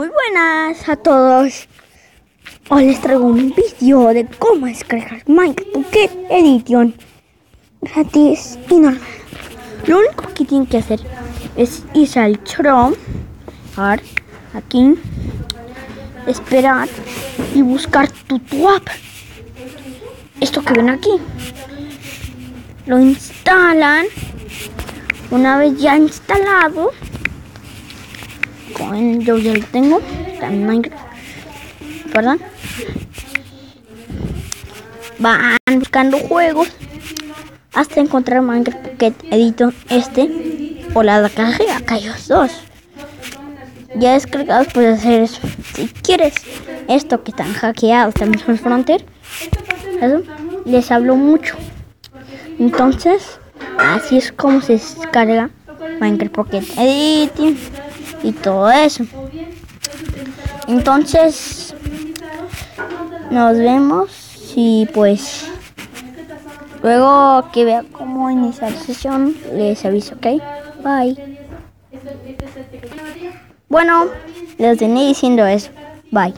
Muy buenas a todos. Hoy les traigo un vídeo de cómo descargar Minecraft Pocket Edition gratis y normal. Lo único que tienen que hacer es irse al Chrome, aquí, esperar y buscar tu, tu app. Esto que ven aquí. Lo instalan. Una vez ya instalado, yo ya lo tengo, en Minecraft, perdón. Van buscando juegos hasta encontrar Minecraft Pocket Editor este o la caja, acá hay los dos. Ya descargados puedes hacer eso. Si quieres esto que están hackeados también son Frontier, eso les hablo mucho. Entonces, así es como se descarga Minecraft Pocket Editing y todo eso. Entonces, nos vemos y pues luego que vea cómo iniciar sesión, les aviso, ¿ok? Bye. Bueno, les venía diciendo eso. Bye.